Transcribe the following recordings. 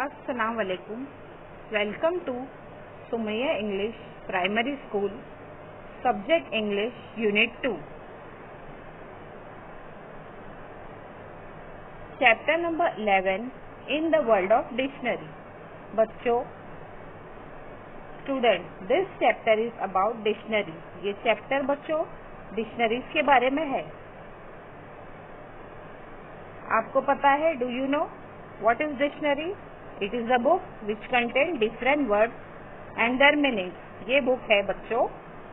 अस्सलाम वालेकुम to Sumaiya English primary school subject English unit two chapter number 11 in the world of dictionary बच्चों student this chapter is about dictionary ये chapter बच्चों dictionaries के बारे में है। आपको पता है do you know What is dictionary? It is a book which contain different words and their meanings. ये बुक है बच्चों,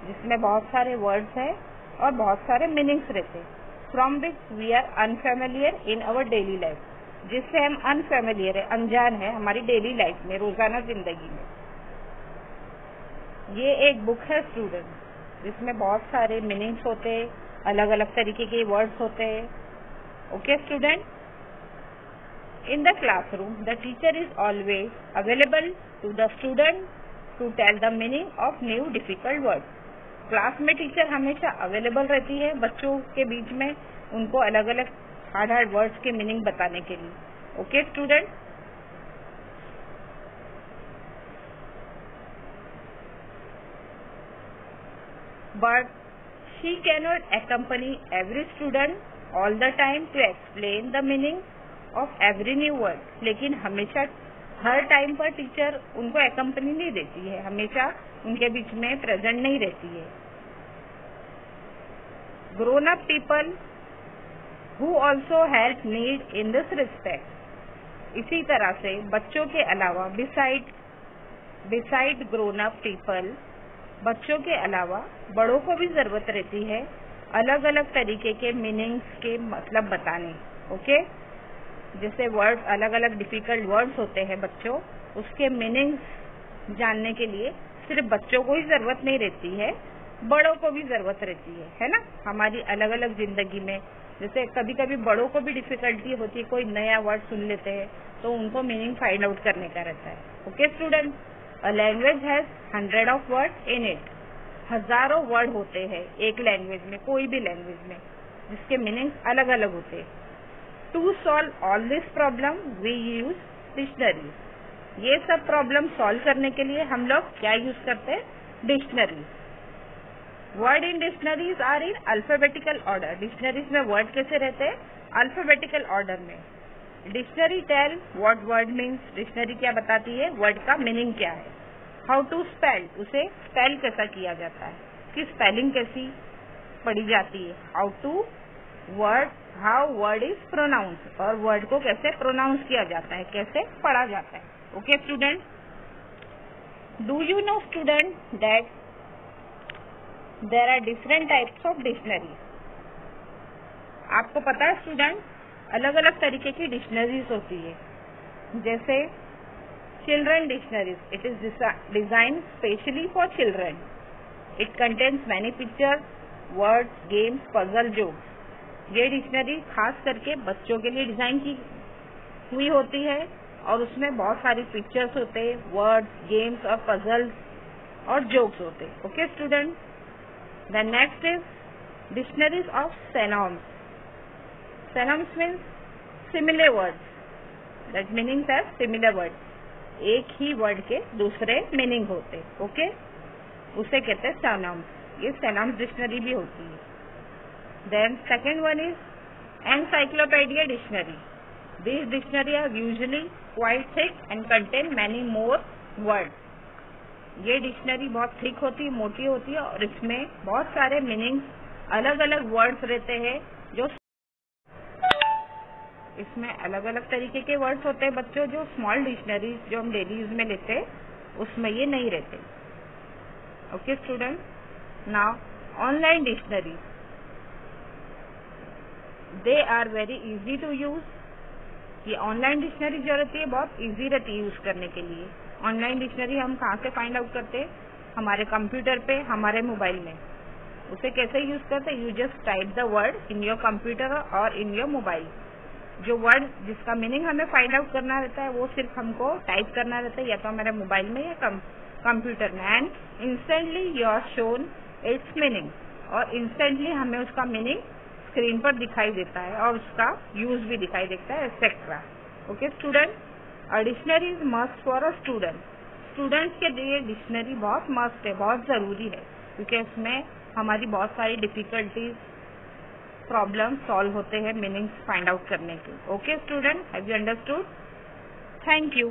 जिसमें बहुत सारे वर्ड्स हैं और बहुत सारे मीनिंग्स रहते हैं from which we are unfamiliar in our daily life जिससे हम अनफेमिलियर है, अनजान है हमारी डेली लाइफ में, रोज़ाना ज़िंदगी में। ये एक बुक है स्टूडेंट जिसमें बहुत सारे मीनिंग्स होते हैं अलग अलग तरीके के वर्ड्स होते हैं। Okay student In the classroom, the teacher is always available to the student to tell the meaning of new difficult words. Class में टीचर हमेशा अवेलेबल रहती है बच्चों के बीच में उनको अलग अलग हार्ड हार्ड वर्ड्स के मीनिंग बताने के लिए okay student but she cannot accompany every student all the time to explain the meaning of every new word लेकिन हमेशा हर टाइम पर टीचर उनको एकम्पनी नहीं देती है। हमेशा उनके बीच में प्रेजेंट नहीं रहती है। Grown up people who also help need in this respect इसी तरह से बच्चों के अलावा beside beside grown up people बच्चों के अलावा बड़ों को भी ज़रूरत रहती है अलग अलग तरीके के मीनिंग्स के मतलब बताने। Okay okay? जैसे वर्ड अलग अलग डिफ़िकल्ट वर्ड्स होते हैं बच्चों, उसके मीनिंग्स जानने के लिए सिर्फ़ बच्चों को ही ज़रूरत नहीं रहती है, बड़ों को भी ज़रूरत रहती है है ना? हमारी अलग अलग ज़िंदगी में, जैसे कभी कभी बड़ों को भी डिफिकल्टी होती है, कोई नया वर्ड सुन लेते हैं तो उनको मीनिंग फाइंड आउट करने का रहता है। Okay student a language has hundred of word in it हज़ारों वर्ड होते हैं एक लैंग्वेज में, कोई भी लैंग्वेज में, जिसके मीनिंग अलग अलग होते हैं। To solve all this problem we use dictionary ये सब प्रॉब्लम सॉल्व करने के लिए हम लोग क्या यूज़ करते हैं? Dictionary word in dictionaries are in alphabetical order dictionaries में वर्ड कैसे रहते हैं? अल्फाबेटिकल ऑर्डर में. Dictionary tell what word means dictionary क्या बताती है? वर्ड का मीनिंग क्या है? हाउ टू स्पेल उसे स्पेल कैसा किया जाता है? कि स्पेलिंग कैसी पढ़ी जाती है? How to word how word is pronounce और वर्ड को कैसे प्रोनाउंस किया जाता है, कैसे पढ़ा जाता है। Okay student do you know student that there are different types of dictionary आपको पता है स्टूडेंट अलग अलग तरीके की डिक्शनरीज होती है। जैसे children dictionaries it is design specially for children it contains many pictures words games puzzle jokes ये डिक्शनरी खास करके बच्चों के लिए डिज़ाइन की हुई होती है और उसमें बहुत सारी पिक्चर्स होते हैं वर्ड्स गेम्स और पजल्स और जोक्स होते हैं। Okay student the next is dictionaries of synonyms synonyms means similar words that meaning है सिमिलर वर्ड एक ही वर्ड के दूसरे मीनिंग होते ओके okay? उसे कहते हैं सेनॉम्स ये सेनॉम्स डिक्शनरी भी होती है। Then second one is Encyclopedia Dictionary. These dictionary are usually quite thick and contain many more words. ये डिक्शनरी बहुत थिक होती है मोटी होती है और इसमें बहुत सारे मीनिंग्स अलग अलग वर्ड्स रहते हैं जो इसमें अलग अलग तरीके के वर्ड्स होते हैं बच्चों, जो स्मॉल डिक्शनरी जो हम डेली यूज़ में लेते हैं, उसमें ये नहीं रहते okay student now online dictionary they are very easy to use ये ऑनलाइन डिक्शनरी जो रहती है, बहुत इजी रहती है यूज़ करने के लिए। ऑनलाइन डिक्शनरी हम कहाँ से फाइंड आउट करते हमारे कंप्यूटर पे, हमारे मोबाइल में। उसे कैसे यूज़ करते you just type the word in your computer और इन योर मोबाइल जो वर्ड जिसका मीनिंग हमें फाइंड आउट करना रहता है, वो सिर्फ़ हमको टाइप करना रहता है, या तो हमारे मोबाइल में या कंप्यूटर में। And instantly you are shown its meaning और इंस्टेंटली हमें उसका मीनिंग स्क्रीन पर दिखाई देता है और उसका यूज़ भी दिखाई देता है etcetera okay student dictionary is must for a student students के लिए डिक्शनरी बहुत मस्ट है, बहुत ज़रूरी है क्योंकि इसमें हमारी बहुत सारी डिफिकल्टीज प्रॉब्लम सॉल्व होते हैं मीनिंग्स फाइंड आउट करने के। Okay student have you understood thank you